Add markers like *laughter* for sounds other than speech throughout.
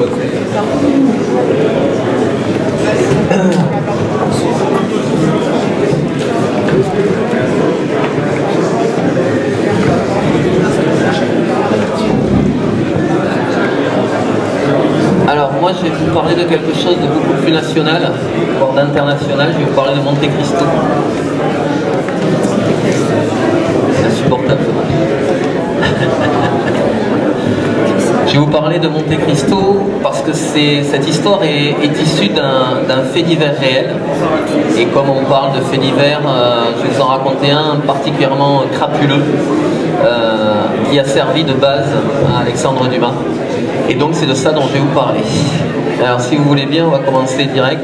Alors moi je vais vous parler de quelque chose de beaucoup plus national, voire d'international, je vais vous parler de Monte Cristo. C'est insupportable. *laughs* Je vais vous parler de Monte Cristo parce que cette histoire est, issue d'un fait divers réel. Et comme on parle de fait divers, euh, je vais vous en raconter un particulièrement crapuleux euh, qui a servi de base à Alexandre Dumas. Et donc c'est de ça dont je vais vous parler. Alors si vous voulez bien, on va commencer direct.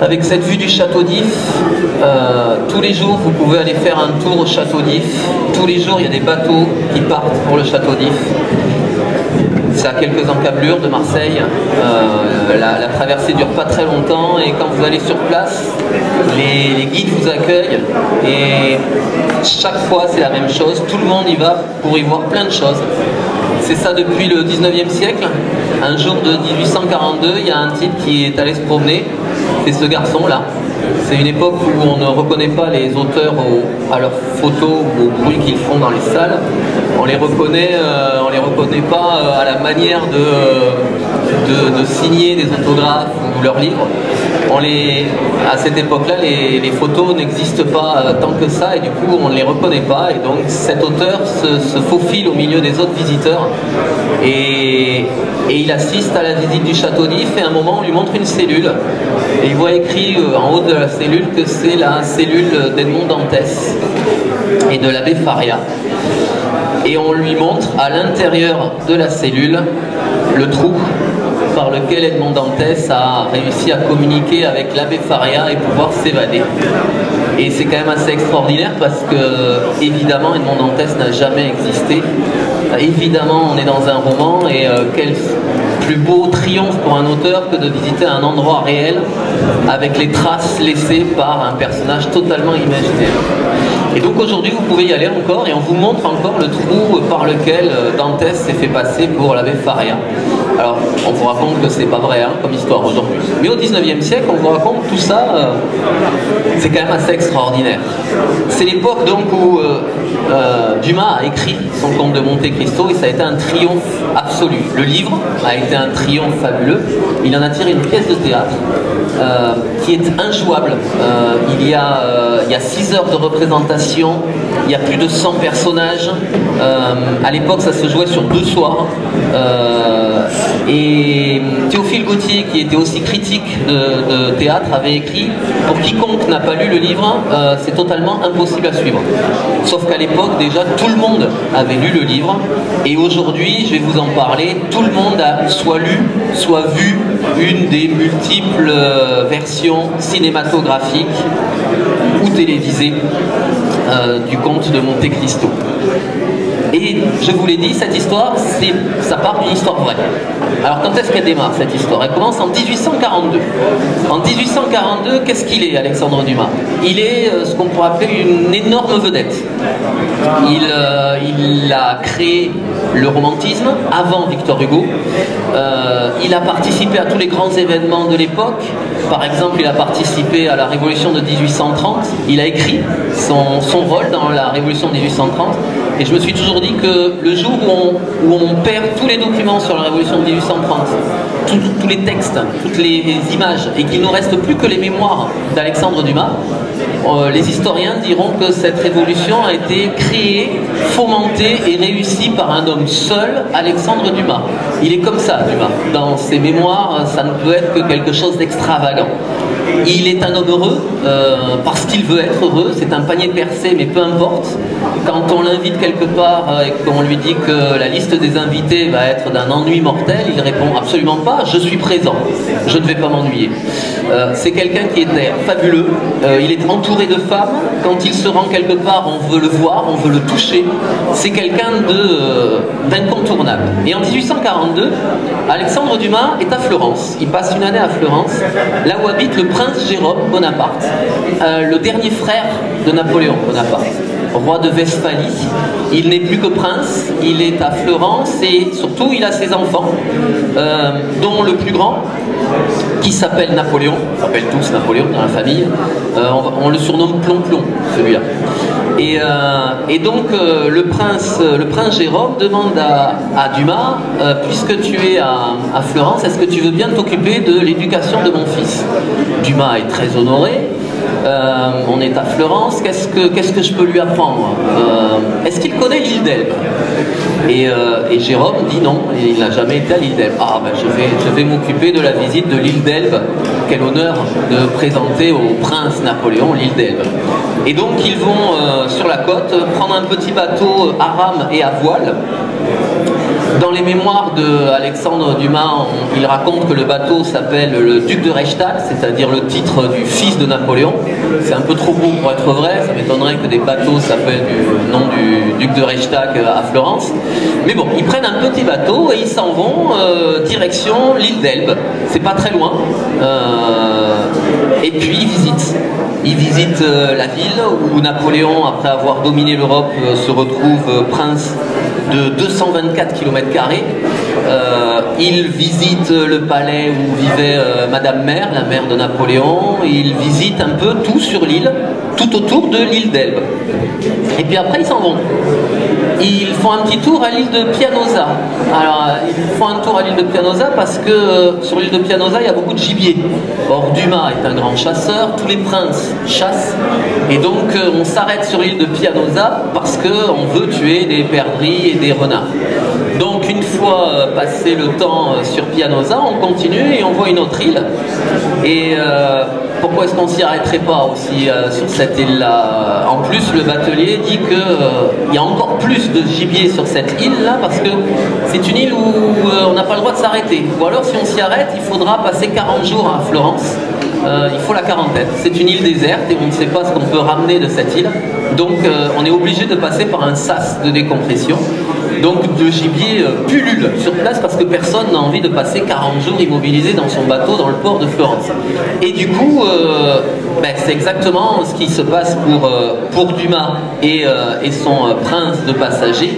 Avec cette vue du château d'If, euh, tous les jours vous pouvez aller faire un tour au château d'If. Tous les jours il y a des bateaux qui partent pour le château d'If. C'est à quelques encablures de Marseille. Euh, la, traversée dure pas très longtemps et quand vous allez sur place, les, guides vous accueillent et chaque fois c'est la même chose. Tout le monde y va pour y voir plein de choses. C'est ça depuis le 19e siècle. Un jour de 1842, il y a un type qui est allé se promener. C'est ce garçon-là. C'est une époque où on ne reconnaît pas les auteurs à leurs photos ou au bruit qu'ils font dans les salles. On les reconnaît, euh, on les reconnaît pas euh, à la manière de, de, signer des autographes ou leurs livres. On les, à cette époque-là, les, photos n'existent pas euh, tant que ça et du coup on ne les reconnaît pas. Et donc cet auteur se, faufile au milieu des autres visiteurs et, et, il assiste à la visite du château d'If et à un moment on lui montre une cellule et il voit écrit en haut de la cellule que c'est la cellule d'Edmond Dantès et de l'abbé Faria. Et on lui montre à l'intérieur de la cellule le trou par lequel Edmond Dantès a réussi à communiquer avec l'abbé Faria et pouvoir s'évader. Et c'est quand même assez extraordinaire parce que, évidemment, Edmond Dantès n'a jamais existé. Évidemment, on est dans un roman et euh, quel plus beau triomphe pour un auteur que de visiter un endroit réel avec les traces laissées par un personnage totalement imaginaire. Et donc aujourd'hui, vous pouvez y aller encore et on vous montre encore le trou par lequel euh, Dantès s'est fait passer pour l'abbé Faria. Alors, on vous raconte que c'est pas vrai hein, comme histoire aujourd'hui. Mais au 19e siècle, on vous raconte tout ça, euh, c'est quand même assez extraordinaire. C'est l'époque donc où euh, Dumas a écrit son conte de Monte Cristo et ça a été un triomphe absolu. Le livre a été un triomphe fabuleux. Il en a tiré une pièce de théâtre euh, qui est injouable. Euh, il, y a, euh, il y a 6 heures de représentation, il y a plus de 100 personnages. À l'époque, ça se jouait sur deux soirs. et Théophile Gauthier, qui était aussi critique de, théâtre, avait écrit Pour quiconque n'a pas lu le livre, c'est totalement impossible à suivre. Sauf qu'à l'époque, déjà, tout le monde avait lu le livre. Et aujourd'hui, je vais vous en parler, tout le monde a soit lu, soit vu une des multiples euh, versions cinématographiques ou télévisées euh, du conte de Monte Cristo. Et je vous l'ai dit, cette histoire, ça part d'une histoire vraie. Alors quand est-ce qu'elle démarre cette histoire? Elle commence en 1842. En 1842, qu'est-ce qu'il est, Alexandre Dumas? Il est euh, ce qu'on pourrait appeler une énorme vedette. Il, il, a créé le romantisme avant Victor Hugo. il a participé à tous les grands événements de l'époque. Par exemple, il a participé à la Révolution de 1830. Il a écrit son rôle dans la Révolution de 1830. Et je me suis toujours dit que le jour où on, perd tous les documents sur la Révolution de 1830, tous les textes, toutes les, images, et qu'il ne reste plus que les mémoires d'Alexandre Dumas, euh, les historiens diront que cette révolution a été créée, fomentée et réussie par un homme seul, Alexandre Dumas. Il est comme ça, Dumas. Dans ses mémoires, ça ne peut être que quelque chose d'extravagant. Il est un homme heureux euh, parce qu'il veut être heureux. C'est un panier percé, mais peu importe. Quand on l'invite quelque part euh, et qu'on lui dit que la liste des invités va être d'un ennui mortel, il répond absolument pas. Je suis présent. Je ne vais pas m'ennuyer. Euh, c'est quelqu'un qui était fabuleux. il est entouré de femmes. Quand il se rend quelque part, on veut le voir, on veut le toucher. C'est quelqu'un d'incontournable. Et en 1842, Alexandre Dumas est à Florence. Il passe une année à Florence, là où habite le prince Jérôme Bonaparte, euh, le dernier frère de Napoléon Bonaparte, roi de Westphalie, il n'est plus que prince, il est à Florence et surtout il a ses enfants, euh, dont le plus grand, qui s'appelle Napoléon, on s'appelle tous Napoléon dans la famille, euh, on, le surnomme Plomb-Plomb, celui-là. Et, euh, donc le, prince, le prince Jérôme demande à, Dumas, puisque tu es à, Florence, est-ce que tu veux bien t'occuper de l'éducation de mon fils? Dumas est très honoré, on est à Florence, qu'est-ce que, je peux lui apprendre? Est-ce qu'il connaît l'île d'Elbe? Euh, et, Jérôme dit non, il n'a jamais été à l'île d'Elbe. Ah ben je vais m'occuper de la visite de l'île d'Elbe. Quel honneur de présenter au prince Napoléon l'île d'Elbe. Et donc ils vont euh, sur la côte prendre un petit bateau à rame et à voile dans les mémoires d'Alexandre Dumas, il raconte que le bateau s'appelle le duc de Reichstag, c'est-à-dire le titre du fils de Napoléon. C'est un peu trop beau pour être vrai, ça m'étonnerait que des bateaux s'appellent du nom du duc de Reichstag à Florence. Mais bon, ils prennent un petit bateau et ils s'en vont euh, direction l'île d'Elbe. C'est pas très loin. Euh, et puis ils visitent. Ils visitent euh, la ville où Napoléon, après avoir dominé l'Europe, se retrouve prince de 224 km. Euh, il visite le palais où vivait euh, Madame Mère, la mère de Napoléon. Il visite un peu tout sur l'île, tout autour de l'île d'Elbe. Et puis après, ils s'en vont. Ils font un petit tour à l'île de Pianosa. Alors, ils font un tour à l'île de Pianosa parce que euh, sur l'île de Pianosa, il y a beaucoup de gibier. Or, Dumas est un grand chasseur, tous les princes chassent. Et donc, on s'arrête sur l'île de Pianosa parce qu'on veut tuer des perdrix et des renards. Fois euh, passé le temps euh, sur Pianosa, on continue et on voit une autre île. Et euh, pourquoi est-ce qu'on s'y arrêterait pas aussi sur cette île-là? En plus, le batelier dit qu'il y a encore plus de gibier sur cette île-là parce que c'est une île où on n'a pas le droit de s'arrêter. Ou alors si on s'y arrête, il faudra passer 40 jours à Florence. il faut la quarantaine. C'est une île déserte et on ne sait pas ce qu'on peut ramener de cette île. Donc on est obligé de passer par un sas de décompression. Donc le gibier euh, pullule sur place parce que personne n'a envie de passer 40 jours immobilisé dans son bateau dans le port de Florence. Et du coup, euh, ben, c'est exactement ce qui se passe pour, euh, Dumas et, et son prince de passagers.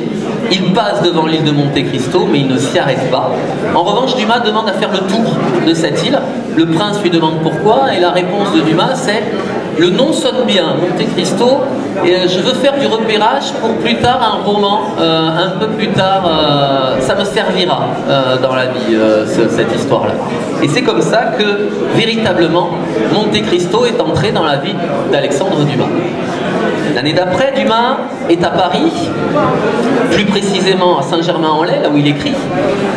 Il passe devant l'île de Monte Cristo, mais il ne s'y arrête pas. En revanche, Dumas demande à faire le tour de cette île. Le prince lui demande pourquoi, et la réponse de Dumas, c'est le nom sonne bien, Monte Cristo, et euh, je veux faire du repérage pour plus tard un roman, euh, un peu plus tard, euh, ça me servira dans la vie, cette histoire-là. Et c'est comme ça que, véritablement, Monte Cristo est entré dans la vie d'Alexandre Dumas. L'année d'après, Dumas est à Paris, plus précisément à Saint-Germain-en-Laye, là où il écrit.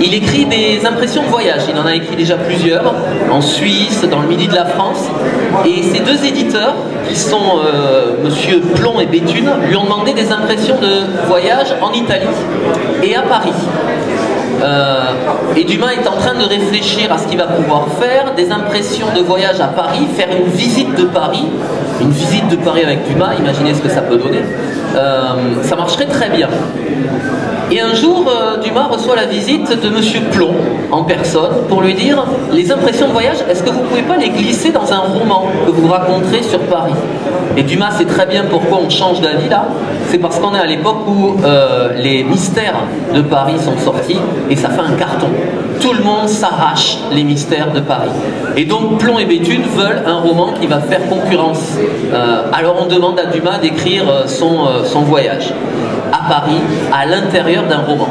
Il écrit des impressions de voyage. Il en a écrit déjà plusieurs, en Suisse, dans le midi de la France. Et ces deux éditeurs, qui sont euh, Monsieur Plomb et Béthune, lui ont demandé des impressions de voyage en Italie et à Paris. Euh, et Dumas est en train de réfléchir à ce qu'il va pouvoir faire, des impressions de voyage à Paris, faire une visite de Paris, une visite de Paris avec Dumas, imaginez ce que ça peut donner. Euh, ça marcherait très bien. Et un jour, euh, Dumas reçoit la visite de Monsieur Plomb en personne pour lui dire les impressions de voyage, est-ce que vous ne pouvez pas les glisser dans un roman que vous raconterez sur Paris? Et Dumas sait très bien pourquoi on change d'avis là. C'est parce qu'on est à l'époque où euh, les mystères de Paris sont sortis et ça fait un carton. Tout le monde s'arrache les mystères de Paris. Et donc Plomb et Béthune veulent un roman qui va faire concurrence. alors on demande à Dumas d'écrire son voyage Paris à l'intérieur d'un roman.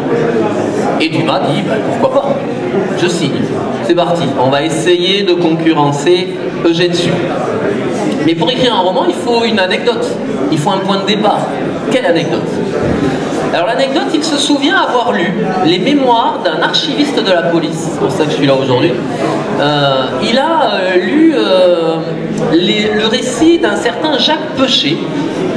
Et Dumas dit bah, pourquoi pas Je signe. C'est parti. On va essayer de concurrencer Eugène Sue. Mais pour écrire un roman, il faut une anecdote. Il faut un point de départ. Quelle anecdote? Alors l'anecdote, il se souvient avoir lu les mémoires d'un archiviste de la police, c'est pour ça que je suis là aujourd'hui. Euh, il a euh, lu euh, le récit d'un certain Jacques Pechet,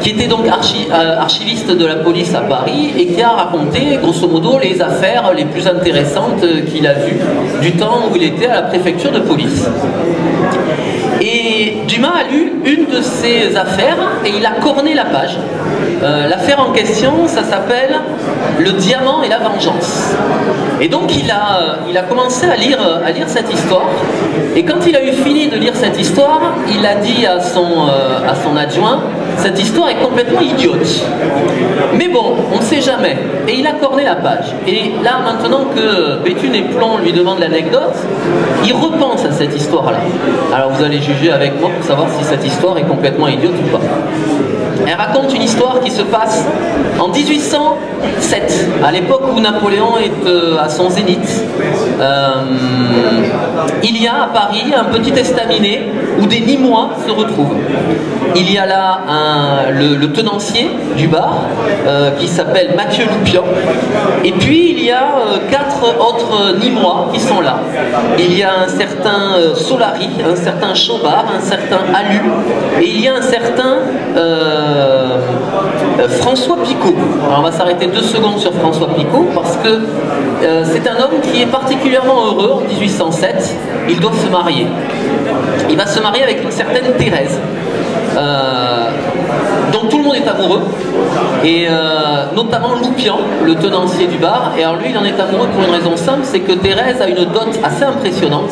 qui était donc archiviste de la police à Paris et qui a raconté grosso modo les affaires les plus intéressantes qu'il a vues du temps où il était à la préfecture de police. Et Dumas une de ces affaires et il a corné la page. Euh, l'affaire en question, ça s'appelle Le diamant et la vengeance. Et donc il a, il a commencé à lire, à lire cette histoire. Et quand il a eu fini de lire cette histoire, il a dit à son, euh, à son adjoint, cette histoire est complètement idiote. Mais bon, on ne sait jamais. Et il a corné la page. Et là, maintenant que Béthune et Plomb lui demandent l'anecdote, il repense à cette histoire-là. Alors vous allez juger avec moi pour savoir si cette histoire est complètement idiote ou pas? Elle raconte une histoire qui se passe en 1807, à l'époque où Napoléon est euh, à son zénith. Euh, il y a à Paris un petit estaminet où des Nîmois se retrouvent. Il y a là le, tenancier du bar euh, qui s'appelle Mathieu Loupian. Et puis il y a quatre autres Nîmois qui sont là. Il y a un certain Solari, un certain Chaubard, un certain Alu, et il y a un certain euh, François Picot. Alors on va s'arrêter deux secondes sur François Picot parce que euh, c'est un homme qui est particulièrement heureux en 1807. Il doit se marier. Il va se marier avec une certaine Thérèse. Dont tout le monde est amoureux, et notamment Loupian, le tenancier du bar. Et alors lui, il en est amoureux pour une raison simple, c'est que Thérèse a une dot assez impressionnante,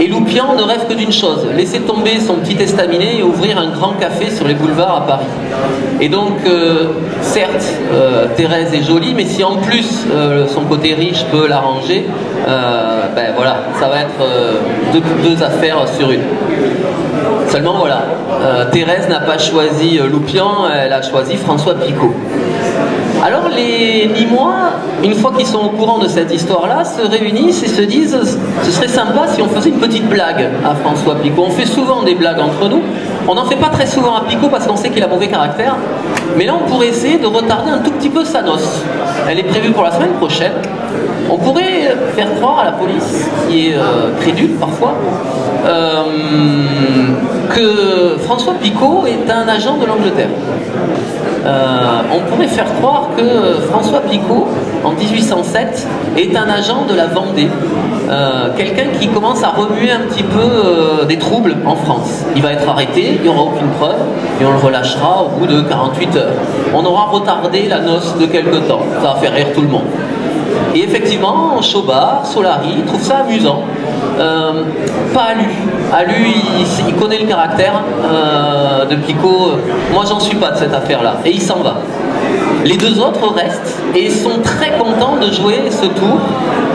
et Loupian ne rêve que d'une chose, laisser tomber son petit estaminet et ouvrir un grand café sur les boulevards à Paris. Et donc, euh, certes, euh, Thérèse est jolie, mais si en plus euh, son côté riche peut l'arranger, ben voilà, ça va être deux, affaires sur une. Voilà, Thérèse n'a pas choisi Loupian, elle a choisi François Picot. Alors les Nîmois, une fois qu'ils sont au courant de cette histoire-là, se réunissent et se disent ce serait sympa si on faisait une petite blague à François Picot. On fait souvent des blagues entre nous. On n'en fait pas très souvent à Picot parce qu'on sait qu'il a mauvais caractère. Mais là, on pourrait essayer de retarder un tout petit peu sa noce. Elle est prévue pour la semaine prochaine. On pourrait faire croire à la police, qui est euh, crédule parfois, euh, que François Picot est un agent de l'Angleterre. Euh, on pourrait faire croire que François Picot, en 1807, est un agent de la Vendée, euh, quelqu'un qui commence à remuer un petit peu euh, des troubles en France. Il va être arrêté, il n'y aura aucune preuve, et on le relâchera au bout de 48 heures. On aura retardé la noce de quelque temps, ça va faire rire tout le monde. Et effectivement, Chaubard, Solari, trouve ça amusant. Pas Alu. Alu, il, connaît le caractère euh, de Picot. Moi, j'en suis pas de cette affaire-là. Et il s'en va. Les deux autres restent et sont très contents de jouer ce tour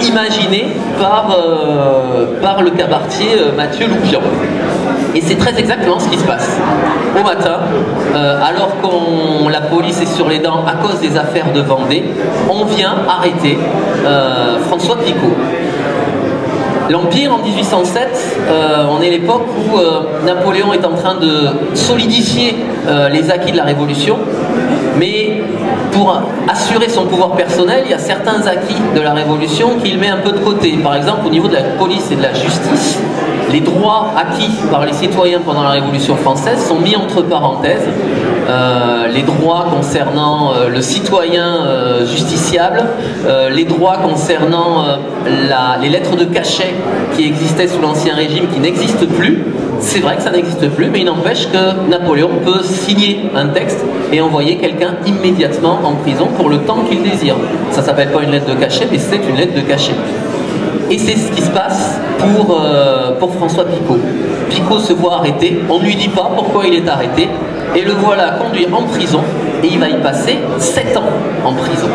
imaginé par, euh, par le cabaretier Mathieu Loupian. Et c'est très exactement ce qui se passe. Au matin, alors que la police est sur les dents à cause des affaires de Vendée, on vient arrêter François Picot. L'Empire en 1807, euh, on est l'époque où euh, Napoléon est en train de solidifier euh, les acquis de la Révolution, mais pour assurer son pouvoir personnel, il y a certains acquis de la Révolution qu'il met un peu de côté. Par exemple, au niveau de la police et de la justice, les droits acquis par les citoyens pendant la Révolution française sont mis entre parenthèses. les droits concernant le citoyen justiciable, les droits concernant les lettres de cachet qui existait sous l'Ancien Régime qui n'existe plus. C'est vrai que ça n'existe plus, mais il n'empêche que Napoléon peut signer un texte et envoyer quelqu'un immédiatement en prison pour le temps qu'il désire. Ça s'appelle pas une lettre de cachet, mais c'est une lettre de cachet. Et c'est ce qui se passe pour, euh, pour François Picot. Picot se voit arrêté, on ne lui dit pas pourquoi il est arrêté, et le voilà conduit en prison, et il va y passer 7 ans en prison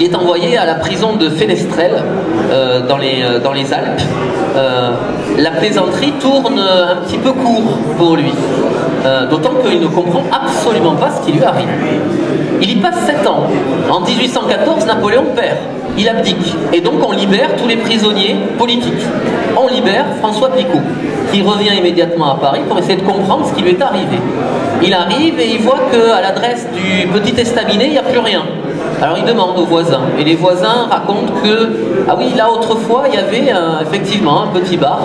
il est envoyé à la prison de Fenestrelle euh, dans, les, euh, Alpes. Euh, la plaisanterie tourne un petit peu court pour lui, d'autant qu'il ne comprend absolument pas ce qui lui arrive. Il y passe 7 ans. En 1814, Napoléon perd. Il abdique. Et donc on libère tous les prisonniers politiques. On libère François Picot, qui revient immédiatement à Paris pour essayer de comprendre ce qui lui est arrivé. Il arrive et il voit qu'à l'adresse du petit estaminet, il n'y a plus rien. Alors il demande aux voisins, et les voisins racontent que, ah oui, là autrefois, il y avait effectivement un petit bar,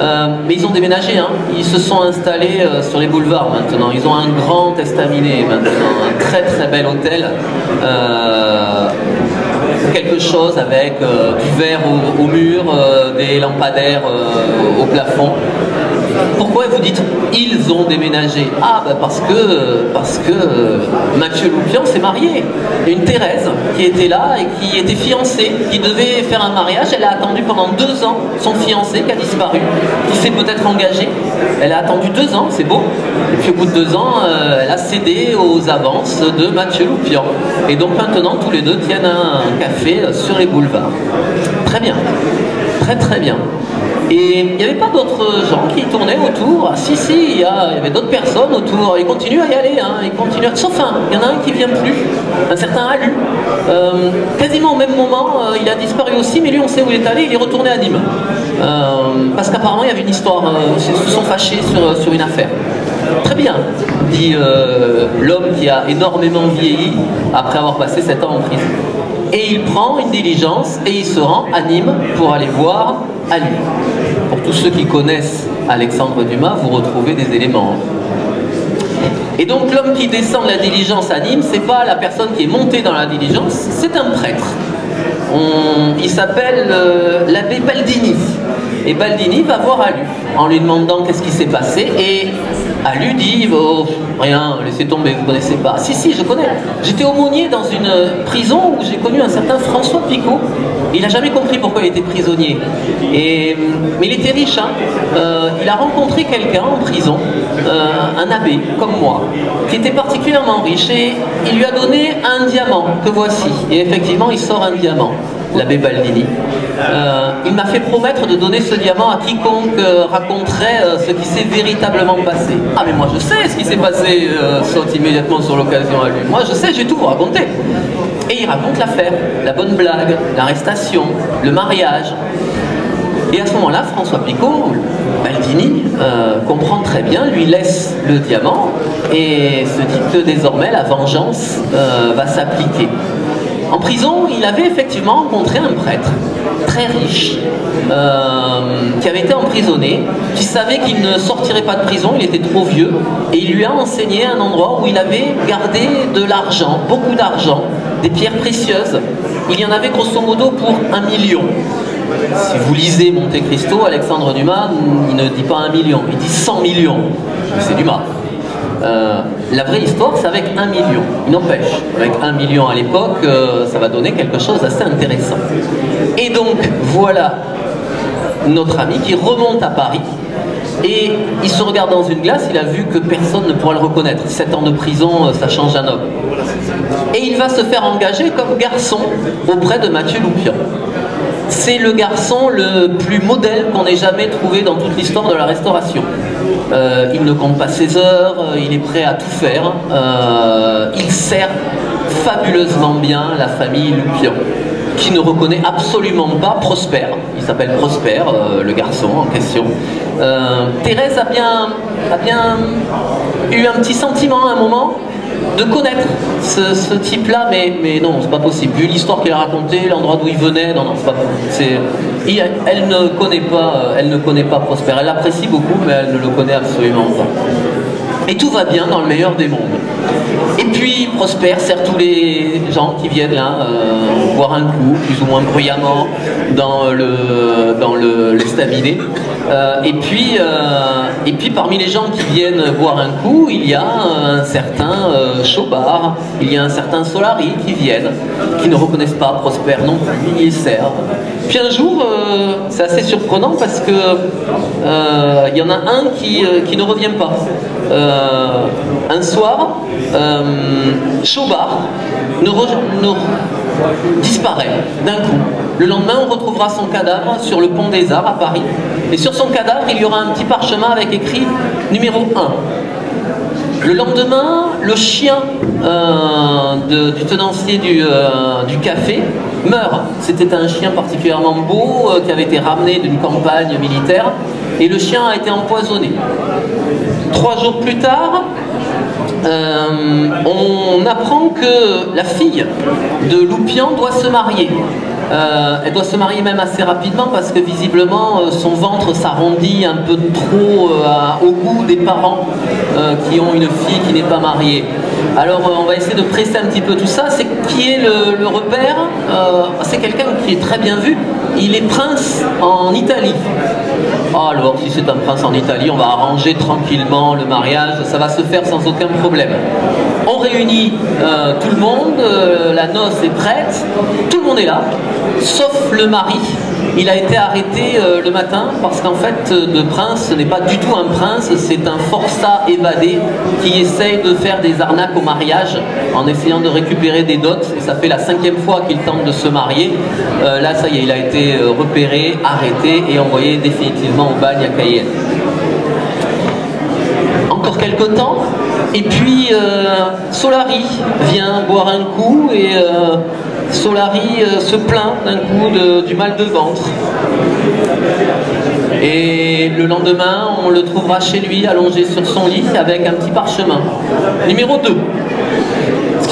euh, mais ils ont déménagé, hein. ils se sont installés euh, sur les boulevards maintenant, ils ont un grand estaminet maintenant, un très très bel hôtel. Euh, quelque chose avec du verre au, mur, des lampadaires au plafond. Pourquoi vous dites ils ont déménagé Ah, bah parce que, parce que Mathieu Loupian s'est marié. Une Thérèse qui était là et qui était fiancée, qui devait faire un mariage. Elle a attendu pendant deux ans son fiancé qui a disparu, qui s'est peut-être engagé. Elle a attendu deux ans, c'est beau. Et puis au bout de deux ans, euh, elle a cédé aux avances de Mathieu Loupian. Et donc maintenant, tous les deux tiennent un café sur les boulevards. Très bien, très très bien. Et il n'y avait pas d'autres gens qui tournaient autour. Ah, si, si, il y, avait d'autres personnes autour. Ils continuent à y aller. Hein. Sauf un, il y en a un qui vient plus, un certain Alu. Euh, quasiment au même moment, euh, il a disparu aussi, mais lui, on sait où il est allé. Il est retourné à Nîmes. Euh, parce qu'apparemment, il y avait une histoire. ils se sont fâchés sur, sur une affaire. Très bien, dit l'homme qui a énormément vieilli après avoir passé 7 ans en prison. Et il prend une diligence et il se rend à Nîmes pour aller voir Ali. Pour tous ceux qui connaissent Alexandre Dumas, vous retrouvez des éléments. Et donc l'homme qui descend de la diligence à Nîmes, c'est pas la personne qui est montée dans la diligence, c'est un prêtre. il s'appelle euh, l'abbé Baldini. Et Baldini va voir Alu en lui demandant qu'est-ce qui s'est passé. Et Alu dit oh, Rien, laissez tomber, vous ne connaissez pas. Si, si, je connais. J'étais aumônier dans une prison où j'ai connu un certain François Picot. Il n'a jamais compris pourquoi il était prisonnier. Et, mais il était riche. Hein. Euh, il a rencontré quelqu'un en prison, euh, un abbé comme moi, qui était particulièrement riche. Et il lui a donné un diamant que voici. Et effectivement, il sort un diamant l'abbé Baldini. Euh, il m'a fait promettre de donner ce diamant à quiconque euh, raconterait euh, ce qui s'est véritablement passé. Ah mais moi je sais ce qui s'est passé, saute immédiatement sur l'occasion à lui. Moi je sais, j'ai tout raconté. Et il raconte l'affaire, la bonne blague, l'arrestation, le mariage. Et à ce moment-là, François Picot, Baldini, comprend très bien, lui laisse le diamant et se dit que désormais la vengeance va s'appliquer. En prison, il avait effectivement rencontré un prêtre très riche euh, qui avait été emprisonné, qui savait qu'il ne sortirait pas de prison, il était trop vieux, et il lui a enseigné un endroit où il avait gardé de l'argent, beaucoup d'argent, des pierres précieuses. Il y en avait grosso modo pour un million. Si vous lisez Monte Cristo, Alexandre Dumas, il ne dit pas un million, il dit 100 millions. C'est Dumas. Euh, la vraie histoire, c'est avec un million. Il n'empêche, avec un million à l'époque, euh, ça va donner quelque chose d'assez intéressant. Et donc, voilà notre ami qui remonte à Paris. Et il se regarde dans une glace, il a vu que personne ne pourra le reconnaître. Sept ans de prison, euh, ça change un homme. Et il va se faire engager comme garçon auprès de Mathieu Loupian c'est le garçon le plus modèle qu'on ait jamais trouvé dans toute l'histoire de la restauration. Euh, il ne compte pas ses heures, euh, il est prêt à tout faire. Euh, il sert fabuleusement bien la famille Lupian, qui ne reconnaît absolument pas Prosper. Il s'appelle Prosper, le garçon en question. Thérèse a bien, a bien eu un petit sentiment à un moment de connaître ce, type-là, mais, mais non, c'est pas possible. Vu l'histoire qu'il a racontée, l'endroit d'où il venait, non, non, c'est pas possible. Elle ne connaît pas, pas Prosper. Elle l'apprécie beaucoup, mais elle ne le connaît absolument pas. Et tout va bien dans le meilleur des mondes. Et puis Prosper sert tous les gens qui viennent là euh, boire un coup, plus ou moins bruyamment, dans le dans. Euh, et puis euh, et puis parmi les gens qui viennent boire un coup, il y a un certain Chobard, il y a un certain Solari qui viennent, qui ne reconnaissent pas Prosper non plus, ils servent. Puis un jour, c'est assez surprenant parce que il y en a un qui, qui ne revient pas. Euh, un soir, euh, Chobard disparaît d'un coup. Le lendemain, on retrouvera son cadavre sur le pont des Arts à Paris. Et sur son cadavre, il y aura un petit parchemin avec écrit numéro 1. Le lendemain, le chien euh, du tenancier du, du, café meurt. C'était un chien particulièrement beau qui avait été ramené d'une campagne militaire et le chien a été empoisonné. Trois jours plus tard, euh, on apprend que la fille de Loupian doit se marier. Euh, elle doit se marier même assez rapidement parce que visiblement euh, son ventre s'arrondit un peu trop au goût des parents qui ont une fille qui n'est pas mariée. Alors on va essayer de presser un petit peu tout ça. C'est qui est le, repère C'est quelqu'un qui est très bien vu. Il est prince en Italie. Ah, alors, si c'est un prince en Italie, on va arranger tranquillement le mariage, ça va se faire sans aucun problème. On réunit euh, tout le monde, euh, la noce est prête, tout le monde est là, sauf le mari. Il a été arrêté euh, le matin parce qu'en fait, le prince ce n'est pas du tout un prince, c'est un forçat évadé qui essaye de faire des arnaques au mariage en essayant de récupérer des dots. Ça fait la cinquième fois qu'il tente de se marier. là, ça y est, il a été repéré, arrêté et envoyé définitivement au bagne à Cayenne. Encore quelques temps, et puis euh, Solari vient boire un coup et euh, Solari euh, se plaint d'un coup du mal de ventre. Et le lendemain, on le trouvera chez lui, allongé sur son lit, avec un petit parchemin. Numéro 2.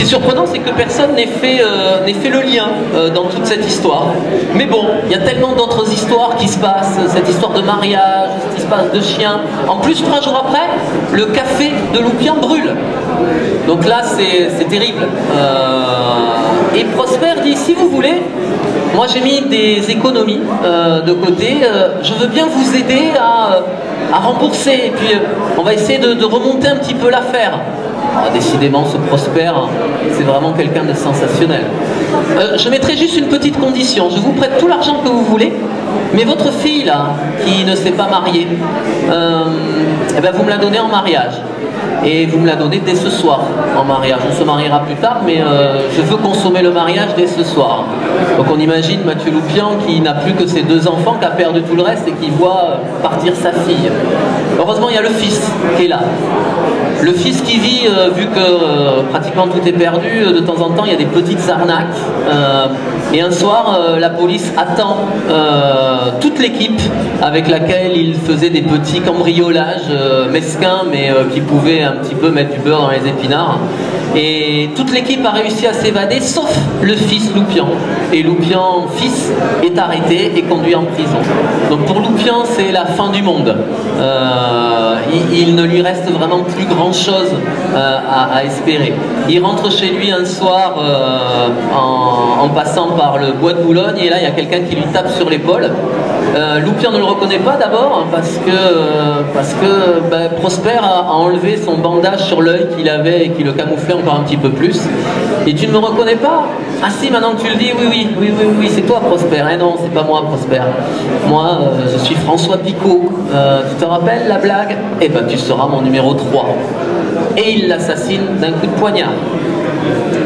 Ce qui est surprenant, c'est que personne n'ait fait, euh, le lien euh, dans toute cette histoire. Mais bon, il y a tellement d'autres histoires qui se passent, cette histoire de mariage, cette histoire de chien. En plus, trois jours après, le café de Loupian brûle. Donc là, c'est terrible. Euh, et Prosper dit, si vous voulez, moi j'ai mis des économies de côté, je veux bien vous aider à, rembourser. Et puis, on va essayer de remonter un petit peu l'affaire. Ah, décidément, ce Prosper, c'est vraiment quelqu'un de sensationnel. Euh, je mettrai juste une petite condition. Je vous prête tout l'argent que vous voulez, mais votre fille, là, qui ne s'est pas mariée, euh, eh ben, vous me la donnez en mariage. Et vous me la donnez dès ce soir en mariage. On se mariera plus tard, mais euh, je veux consommer le mariage dès ce soir. Donc on imagine Mathieu Loupian qui n'a plus que ses deux enfants, qui a perdu tout le reste et qui voit partir sa fille. Heureusement, il y a le fils qui est là. Le fils qui vit, euh, vu que euh, pratiquement tout est perdu, euh, de temps en temps il y a des petites arnaques. Et un soir, la police attend toute l'équipe avec laquelle il faisait des petits cambriolages mesquins, mais qui pouvaient un petit peu mettre du beurre dans les épinards. Et toute l'équipe a réussi à s'évader, sauf le fils Loupian. Et Loupian, fils, est arrêté et conduit en prison. Donc pour Loupian, c'est la fin du monde. il, ne lui reste vraiment plus grand chose euh, à, espérer. Il rentre chez lui un soir euh, en, passant par le bois de Boulogne et là il y a quelqu'un qui lui tape sur l'épaule. Euh, ne le reconnaît pas d'abord parce que, parce que ben, Prosper a, enlevé son bandage sur l'œil qu'il avait et qui le camouflait encore un petit peu plus. Et tu ne me reconnais pas? Ah si, maintenant que tu le dis, oui, oui, oui, oui, oui, c'est toi Prosper. Eh non, c'est pas moi Prosper. Moi, je suis François Picot. tu te rappelles la blague? Eh ben tu seras mon numéro 3 et il l'assassine d'un coup de poignard.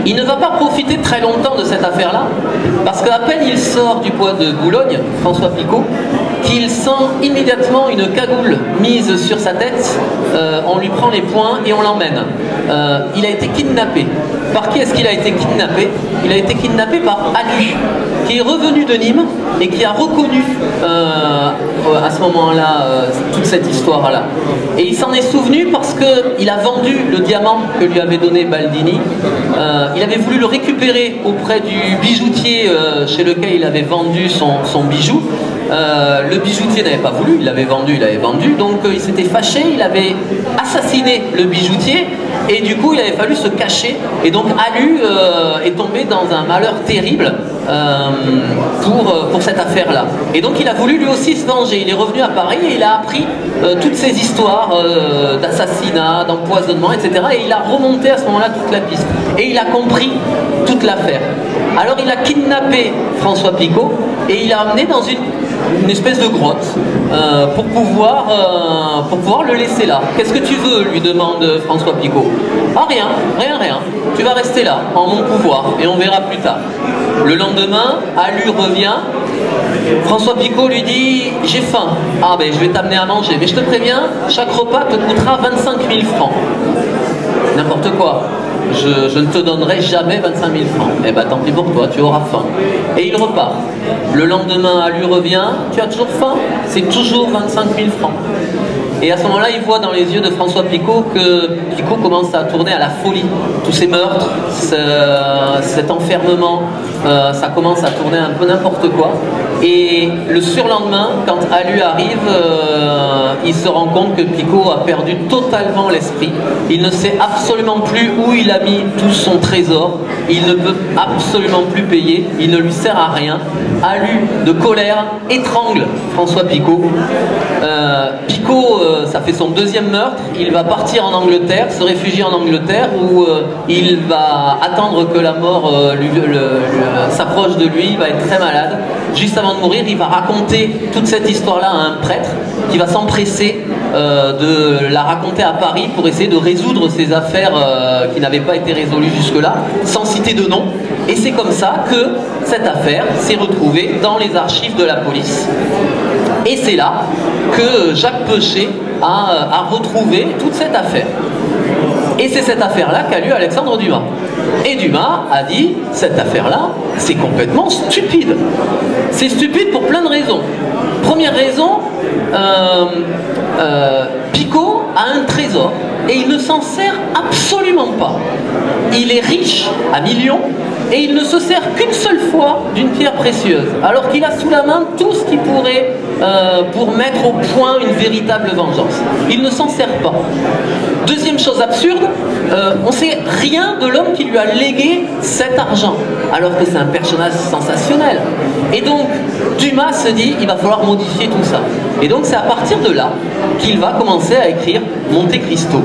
Il ne va pas profiter très longtemps de cette affaire-là, parce qu'à peine il sort du bois de Boulogne, François Picot, qu'il sent immédiatement une cagoule mise sur sa tête, euh, on lui prend les poings et on l'emmène. Euh, il a été kidnappé. Par qui est-ce qu'il a été kidnappé Il a été kidnappé par Alu, qui est revenu de Nîmes et qui a reconnu euh, à ce moment-là toute cette histoire-là. Et il s'en est souvenu parce qu'il a vendu le diamant que lui avait donné Baldini. il avait voulu le récupérer auprès du bijoutier chez lequel il avait vendu son bijou. Euh, le bijoutier n'avait pas voulu, il l'avait vendu, il l'avait vendu, donc euh, il s'était fâché, il avait assassiné le bijoutier, et du coup il avait fallu se cacher, et donc Alu euh, est tombé dans un malheur terrible pour, pour cette affaire-là. Et donc il a voulu lui aussi se venger, il est revenu à Paris et il a appris toutes ces histoires d'assassinat, d'empoisonnement, etc. Et il a remonté à ce moment-là toute la piste, et il a compris toute l'affaire. Alors il a kidnappé François Picot, et il l'a amené dans une une espèce de grotte euh, pour, pouvoir, euh, pour pouvoir le laisser là. Qu'est-ce que tu veux lui demande François Picot. Ah rien, rien, rien. Tu vas rester là, en mon pouvoir, et on verra plus tard. Le lendemain, Alu revient. François Picot lui dit J'ai faim. Ah ben je vais t'amener à manger. Mais je te préviens, chaque repas te coûtera 25 000 francs. N'importe quoi je, ne te donnerai jamais 25 000 francs. Eh bien, tant pis pour toi, tu auras faim. Et il repart. Le lendemain, à lui revient, tu as toujours faim? C'est toujours 25 000 francs. Et à ce moment-là, il voit dans les yeux de François Picot que Picot commence à tourner à la folie. Tous ces meurtres, cet enfermement, euh, ça commence à tourner un peu n'importe quoi. Et le surlendemain, quand Alu arrive, euh, il se rend compte que Picot a perdu totalement l'esprit. Il ne sait absolument plus où il a mis tout son trésor. Il ne peut absolument plus payer. Il ne lui sert à rien. Alu, de colère, étrangle François Picot. Euh, Picot, euh, ça fait son deuxième meurtre. Il va partir en Angleterre, se réfugier en Angleterre, où il va attendre que la mort s'approche de lui. Il va être très malade. Juste avant de mourir, il va raconter toute cette histoire-là à un prêtre qui va s'empresser euh, de la raconter à Paris pour essayer de résoudre ces affaires euh, qui n'avaient pas été résolues jusque-là, sans citer de nom. Et c'est comme ça que cette affaire s'est retrouvée dans les archives de la police. Et c'est là que Jacques Pechet a, euh, a retrouvé toute cette affaire. Et c'est cette affaire-là qu'a lu Alexandre Dumas. Et Dumas a dit, cette affaire-là, c'est complètement stupide. C'est stupide pour plein de raisons. Première raison, euh, euh, Picot a un trésor et il ne s'en sert absolument pas. Il est riche à millions et il ne se sert qu'une seule fois d'une pierre précieuse, alors qu'il a sous la main tout ce qui pourrait euh, pour mettre au point une véritable vengeance. Il ne s'en sert pas. Deuxième chose absurde, euh, on ne sait rien de l'homme qui lui a légué cet argent, alors que c'est un personnage sensationnel. Et donc, Dumas se dit, il va falloir modifier tout ça. Et donc, c'est à partir de là qu'il va commencer à écrire Monte Cristo.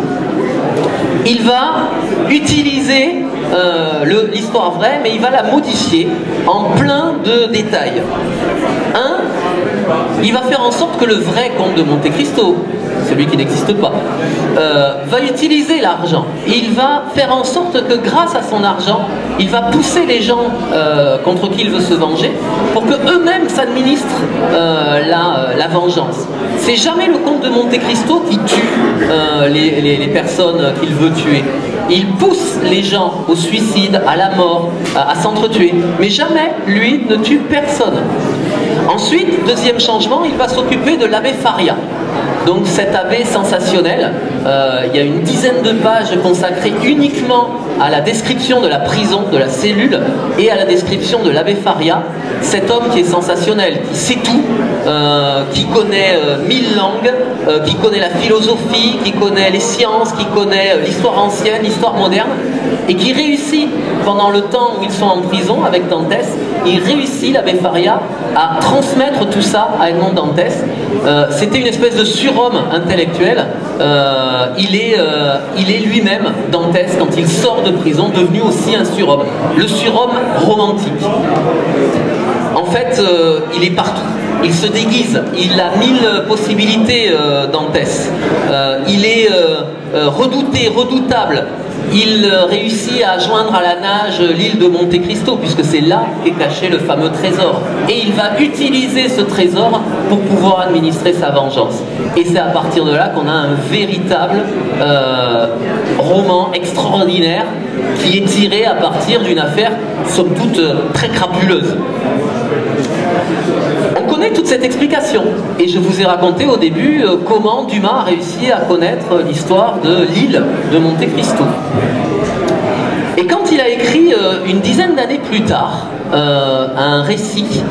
Il va utiliser euh, l'histoire vraie, mais il va la modifier en plein de détails. Un, il va faire en sorte que le vrai comte de Monte Cristo, celui qui n'existe pas, euh, va utiliser l'argent. Il va faire en sorte que grâce à son argent, il va pousser les gens euh, contre qui il veut se venger pour que eux-mêmes s'administrent la, vengeance. C'est jamais le comte de Monte Cristo qui tue les personnes qu'il veut tuer. Il pousse les gens au suicide, à la mort, à, s'entretuer. Mais jamais, lui, ne tue personne. Ensuite, deuxième changement, il va s'occuper de l'abbé Faria. Donc cet abbé sensationnel, euh, il y a une dizaine de pages consacrées uniquement à la description de la prison, de la cellule, et à la description de l'abbé Faria, cet homme qui est sensationnel, qui sait tout, euh, qui connaît euh, mille langues, qui connaît la philosophie, qui connaît les sciences, qui connaît l'histoire ancienne, l'histoire moderne, et qui réussit pendant le temps où ils sont en prison avec Dantès, il réussit, l'abbé Faria, à transmettre tout ça à Edmond Dantès. C'était une espèce de surhomme intellectuel. il est, il est lui-même, Dantès, quand il sort de prison, devenu aussi un surhomme. Le surhomme romantique. En fait, euh, il est partout. Il se déguise. Il a mille possibilités, euh, Dantès. Euh, il est redouté, redoutable il réussit à joindre à la nage l'île de Monte Cristo, puisque c'est là qu'est caché le fameux trésor. Et il va utiliser ce trésor pour pouvoir administrer sa vengeance. Et c'est à partir de là qu'on a un véritable euh, roman extraordinaire qui est tiré à partir d'une affaire, somme toute, très crapuleuse toute cette explication. Et je vous ai raconté au début euh, comment Dumas a réussi à connaître l'histoire de l'île de Monte Cristo. Et quand il a écrit euh, une dizaine d'années plus tard euh, un récit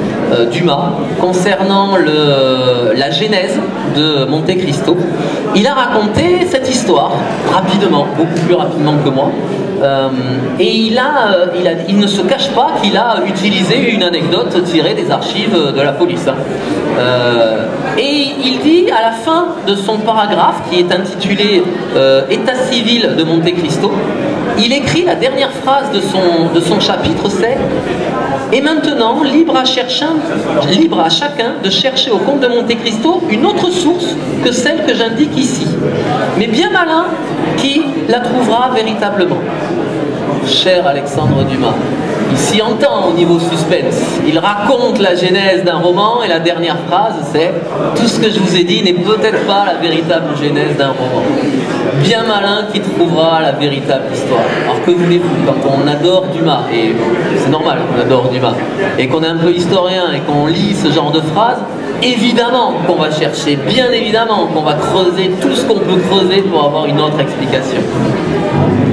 Dumas concernant la genèse de Monte Cristo, il a raconté cette histoire rapidement, beaucoup plus rapidement que moi, euh, et euh, il, ne se cache pas qu'il a utilisé une anecdote tirée des archives de la police. Hein. Euh, et il dit à la fin de son paragraphe, qui est intitulé État civil de Monte Cristo, il écrit la dernière phrase de son, de son chapitre, c'est et maintenant, libre à, chacun de chercher au comte de Monte Cristo une autre source que celle que j'indique ici. Mais bien malin qui la trouvera véritablement. Cher Alexandre Dumas, il s'y entend au niveau suspense. Il raconte la genèse d'un roman et la dernière phrase c'est Tout ce que je vous ai dit n'est peut-être pas la véritable genèse d'un roman. Bien malin qui trouvera la véritable histoire. Alors que voulez-vous, quand on adore Dumas, et c'est normal qu'on adore Dumas, et qu'on est un peu historien et qu'on lit ce genre de phrases, évidemment qu'on va chercher, bien évidemment qu'on va creuser tout ce qu'on peut creuser pour avoir une autre explication.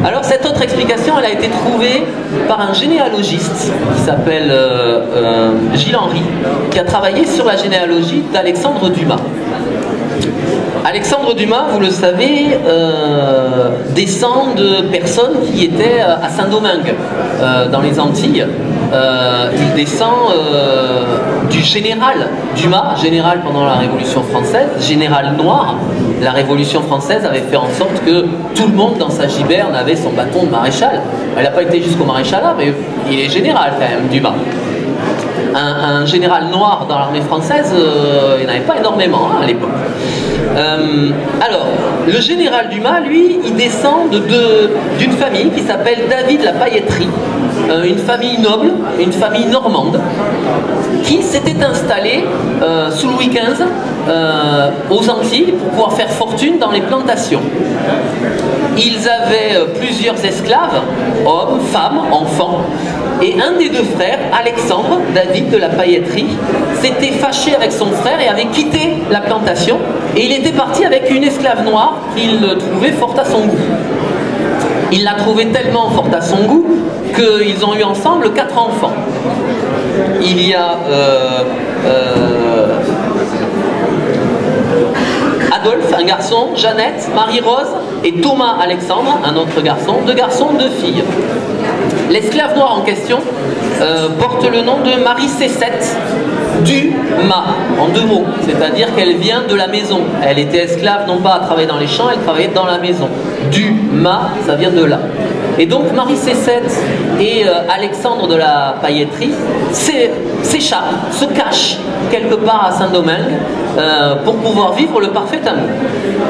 Alors cette autre explication, elle a été trouvée par un généalogiste qui s'appelle euh, euh, Gilles Henry, qui a travaillé sur la généalogie d'Alexandre Dumas. Alexandre Dumas, vous le savez, euh, descend de personnes qui étaient à Saint-Domingue, dans les Antilles. il descend du général Dumas, général pendant la Révolution française, général noir. La Révolution française avait fait en sorte que tout le monde dans sa giberne avait son bâton de maréchal. Elle n'a pas été jusqu'au maréchalat, mais il est général quand même, Dumas. Un, général noir dans l'armée française, euh, il n'y en avait pas énormément hein, à l'époque. Euh, alors, le général Dumas, lui, il descend d'une famille qui s'appelle David la Pailletterie, une famille noble, une famille normande, qui s'était installée euh, sous Louis XV aux Antilles pour pouvoir faire fortune dans les plantations. Ils avaient plusieurs esclaves, hommes, femmes, enfants, et un des deux frères, Alexandre, David de la pailletterie, s'était fâché avec son frère et avait quitté la plantation. Et il était parti avec une esclave noire qu'il trouvait fort à son goût. Il l'a trouvée tellement forte à son goût qu'ils ont eu ensemble quatre enfants. Il y a euh, euh, Adolphe, un garçon, Jeannette, Marie-Rose et Thomas Alexandre, un autre garçon, deux garçons, deux filles. L'esclave noire en question euh, porte le nom de Marie Cécette du Ma, en deux mots, c'est-à-dire qu'elle vient de la maison. Elle était esclave non pas à travailler dans les champs, elle travaillait dans la maison. Du Ma, ça vient de là. Et donc Marie Cécette et euh, Alexandre de la pailletterie s'échappent, se cachent quelque part à Saint-Domingue euh, pour pouvoir vivre le parfait amour.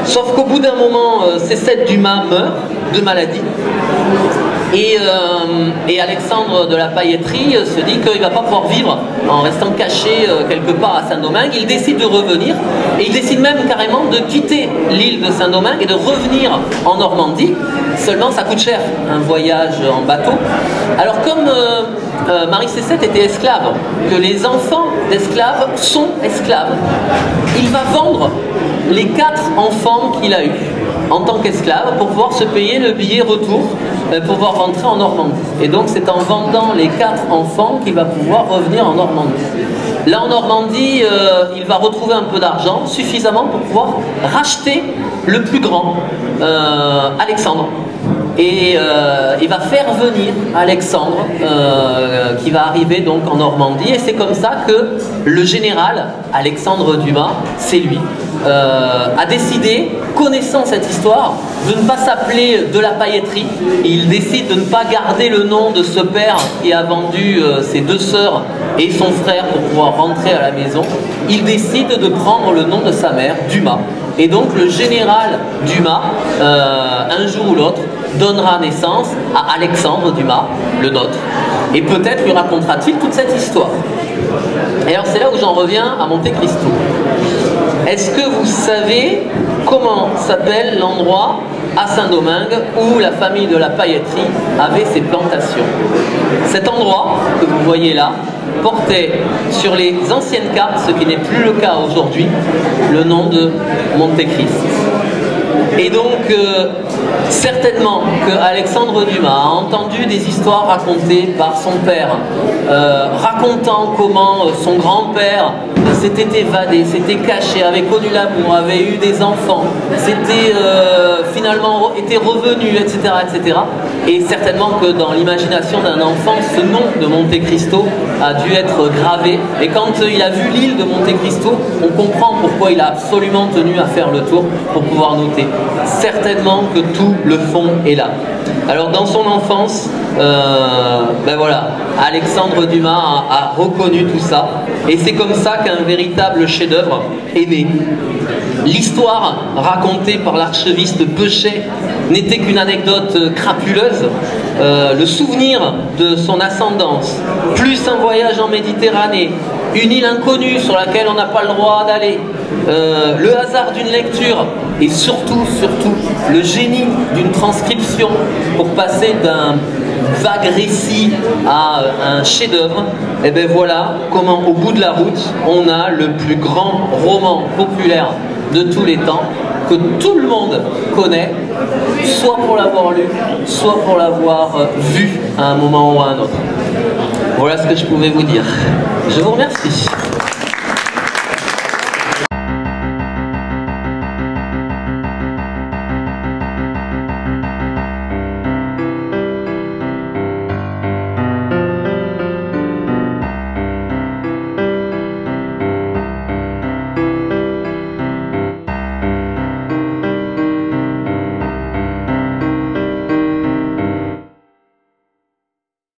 Sauf qu'au bout d'un moment, euh, Cécette Dumas meurt de maladie. Et, et, Alexandre de la pailletterie se dit qu'il ne va pas pouvoir vivre en restant caché quelque part à Saint-Domingue. Il décide de revenir et il décide même carrément de quitter l'île de Saint-Domingue et de revenir en Normandie. Seulement ça coûte cher un voyage en bateau. Alors comme euh, euh, Marie Cécette était esclave, que les enfants d'esclaves sont esclaves, il va vendre les quatre enfants qu'il a eus en tant qu'esclave pour pouvoir se payer le billet retour euh, pour pouvoir rentrer en Normandie. Et donc c'est en vendant les quatre enfants qu'il va pouvoir revenir en Normandie. Là en Normandie, il va retrouver un peu d'argent, suffisamment pour pouvoir racheter le plus grand, Alexandre, et euh, il va faire venir Alexandre euh, qui va arriver donc en Normandie et c'est comme ça que le général Alexandre Dumas, c'est lui, euh, a décidé, connaissant cette histoire, de ne pas s'appeler de la pailletterie. Il décide de ne pas garder le nom de ce père qui a vendu ses deux sœurs et son frère pour pouvoir rentrer à la maison. Il décide de prendre le nom de sa mère, Dumas. Et donc le général Dumas, un jour ou l'autre, donnera naissance à Alexandre Dumas, le nôtre. Et peut-être lui racontera-t-il toute cette histoire. Et alors c'est là où j'en reviens à Monte Cristo. Est-ce que vous savez comment s'appelle l'endroit à Saint-Domingue où la famille de la pailletterie avait ses plantations? Cet endroit que vous voyez là portait sur les anciennes cartes, ce qui n'est plus le cas aujourd'hui, le nom de Monte Cristo. Et donc, euh, certainement que Alexandre Dumas a entendu des histoires racontées par son père, euh, racontant comment euh, son grand-père s'était évadé, s'était caché, avait connu l'amour, avait eu des enfants, s'était finalement été revenu, etc., etc. Et certainement que dans l'imagination d'un enfant, ce nom de Monte Cristo a dû être gravé. Et quand il a vu l'île de Monte Cristo, on comprend pourquoi il a absolument tenu à faire le tour pour pouvoir noter certainement que tout le fond est là. Alors dans son enfance, euh, ben voilà, Alexandre Dumas a, reconnu tout ça, et c'est comme ça qu'un véritable chef-d'œuvre est né. L'histoire racontée par l'archeviste Peuchet n'était qu'une anecdote crapuleuse. Euh, le souvenir de son ascendance, plus un voyage en Méditerranée, une île inconnue sur laquelle on n'a pas le droit d'aller, euh, le hasard d'une lecture et surtout, surtout, le génie d'une transcription pour passer d'un vague récit à un chef-d'œuvre, et bien voilà comment au bout de la route, on a le plus grand roman populaire de tous les temps que tout le monde connaît, soit pour l'avoir lu, soit pour l'avoir euh, vu à un moment ou à un autre. Voilà ce que je pouvais vous dire. Je vous remercie.